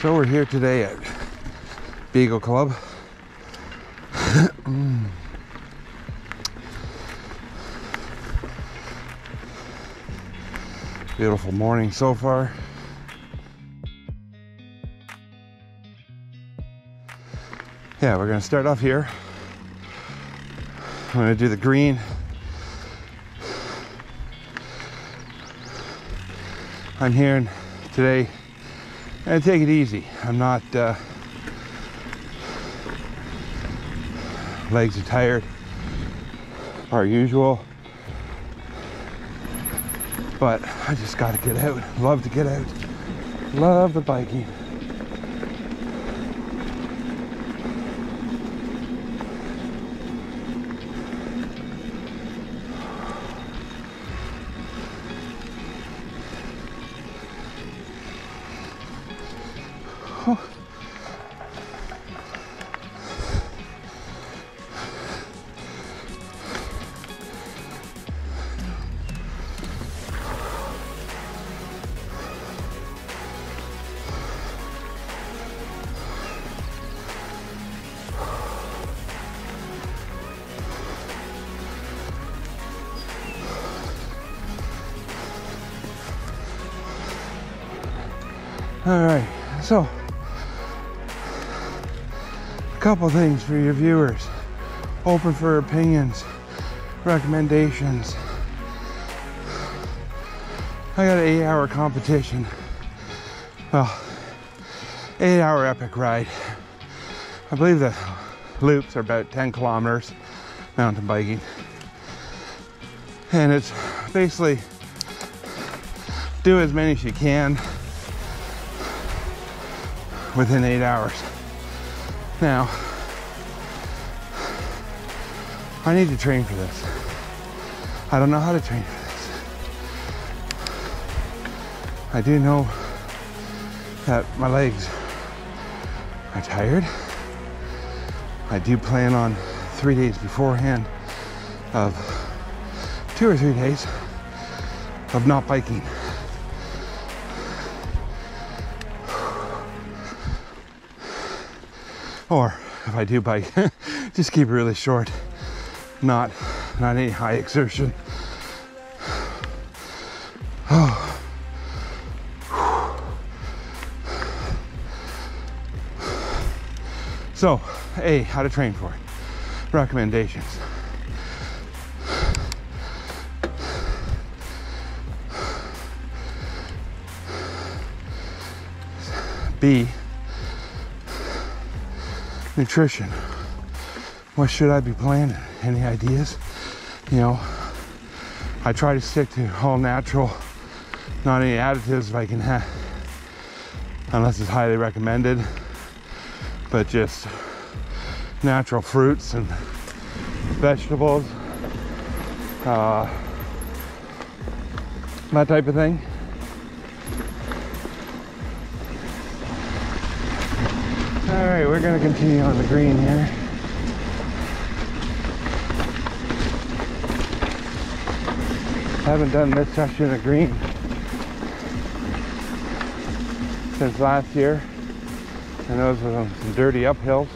So we're here today at Beagle Club. Beautiful morning so far. Yeah, we're gonna start off here. I'm gonna do the green. I'm here today and take it easy. I'm not uh, legs are tired. Our usual. But I just got to get out. Love to get out. Love the biking All right, so a couple things for your viewers. Open for opinions, recommendations. I got an eight hour competition. Well, eight hour epic ride. I believe the loops are about 10 kilometers mountain biking. And it's basically do as many as you can within eight hours. Now, I need to train for this. I don't know how to train for this. I do know that my legs are tired. I do plan on three days beforehand of two or three days of not biking. Or if I do bike, just keep it really short. Not not any high exertion. Oh. So, A, how to train for it. Recommendations. B, nutrition. What should I be planning? Any ideas? You know, I try to stick to all natural, not any additives if I can have, unless it's highly recommended, but just natural fruits and vegetables, uh, that type of thing. All right, we're gonna continue on the green here. Haven't done this section of green since last year. And those were some dirty uphills.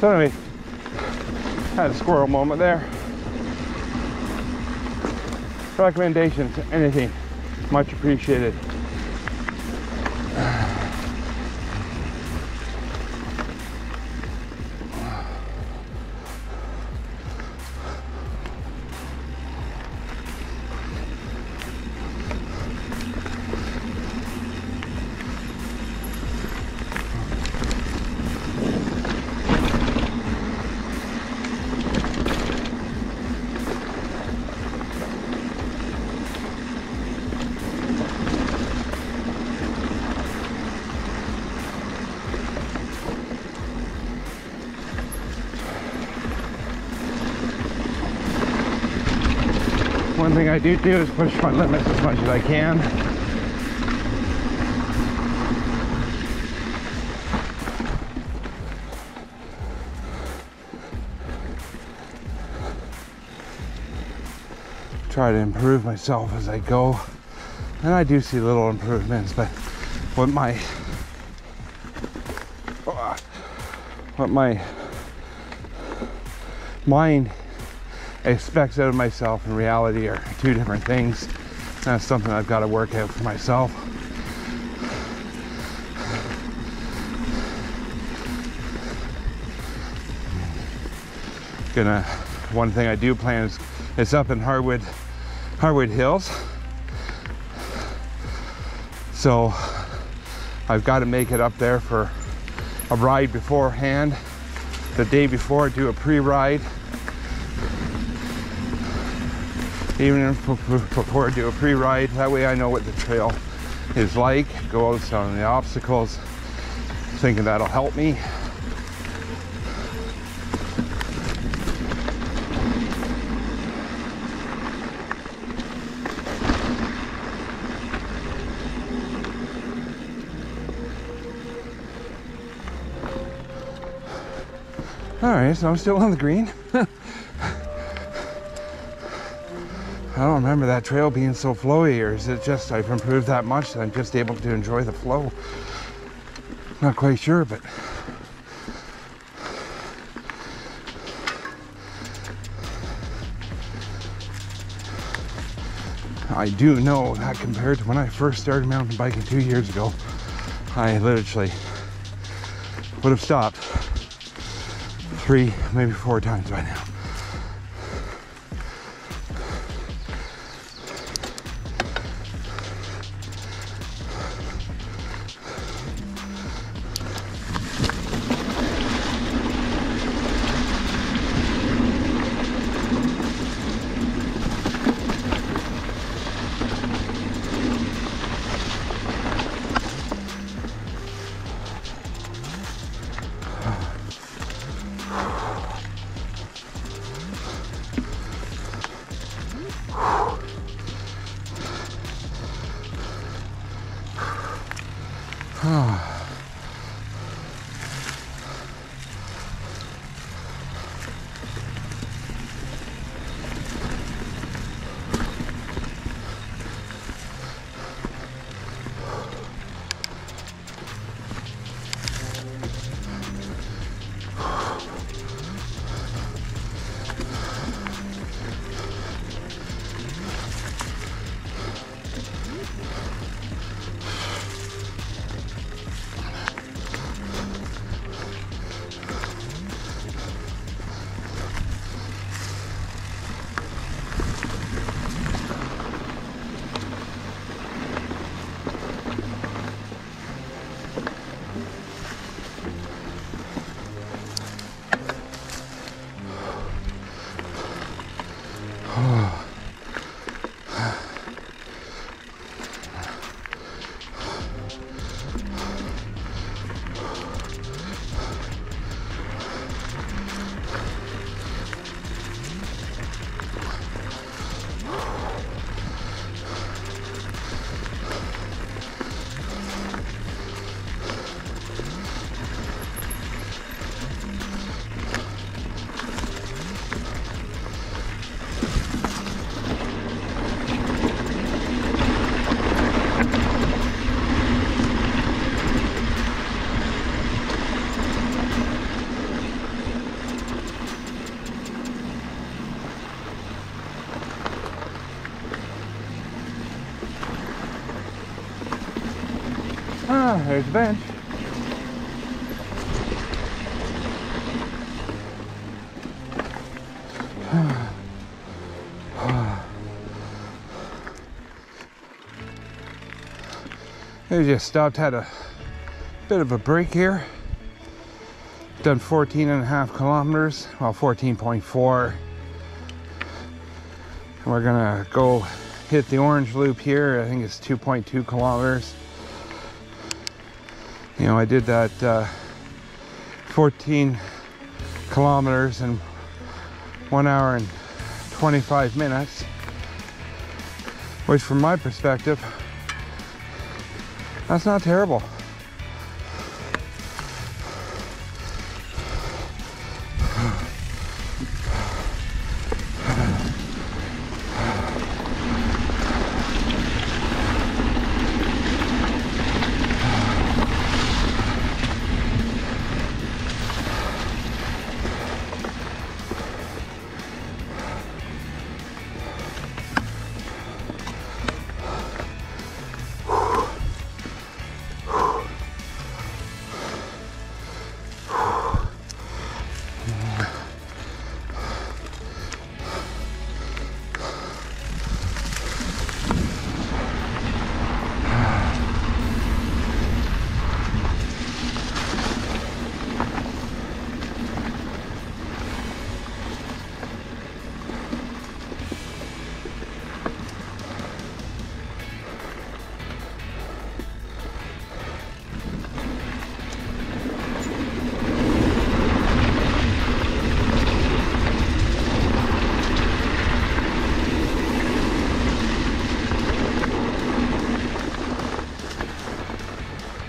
So anyway, had a squirrel moment there. Recommendations, anything, much appreciated. thing I do do is push my limits as much as I can. Try to improve myself as I go. And I do see little improvements, but what my what my mind expects out of myself and reality are two different things. That's something I've got to work out for myself. Gonna one thing I do plan is it's up in Hardwood Hardwood Hills. So I've got to make it up there for a ride beforehand. The day before, I do a pre-ride. Even before I do a pre-ride, that way I know what the trail is like. Go out on the obstacles, thinking that'll help me. All right, so I'm still on the green. I don't remember that trail being so flowy, or is it just I've improved that much that I'm just able to enjoy the flow? Not quite sure, but I do know that compared to when I first started mountain biking two years ago, I literally would have stopped three, maybe four times by now. Ah, there's the bench. I just stopped, had a bit of a break here. Done 14 and a half kilometers, well 14.4. We're gonna go hit the orange loop here. I think it's 2.2 kilometers. You know, I did that uh, 14 kilometers in one hour and 25 minutes, which from my perspective, that's not terrible.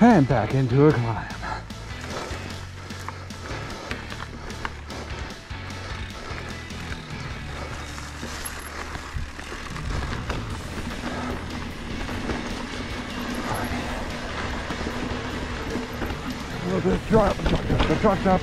And back into a climb. A little bit of drop, drop, drop, drop,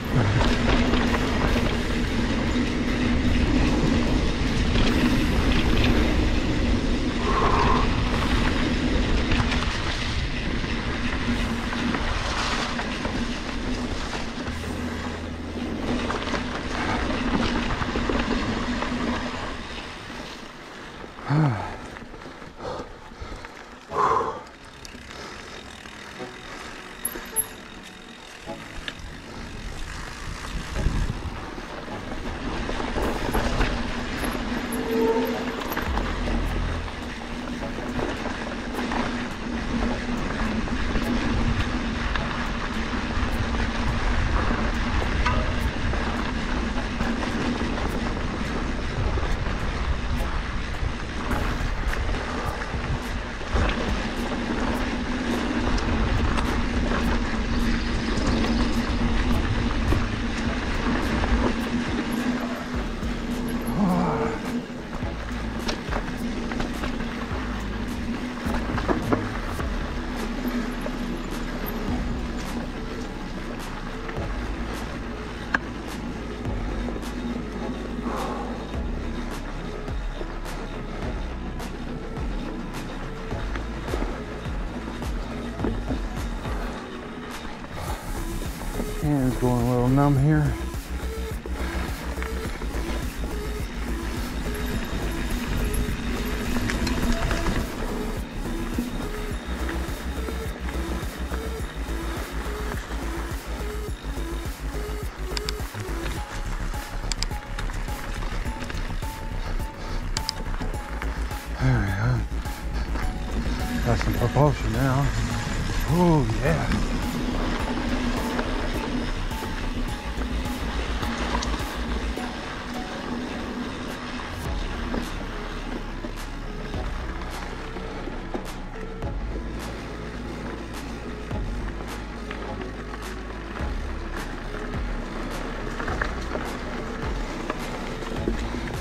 going a here.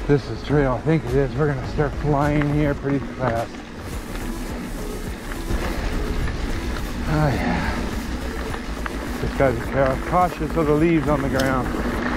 This is trail, I think it is. We're gonna start flying here pretty fast. Oh yeah. Just gotta be cautious of the leaves on the ground.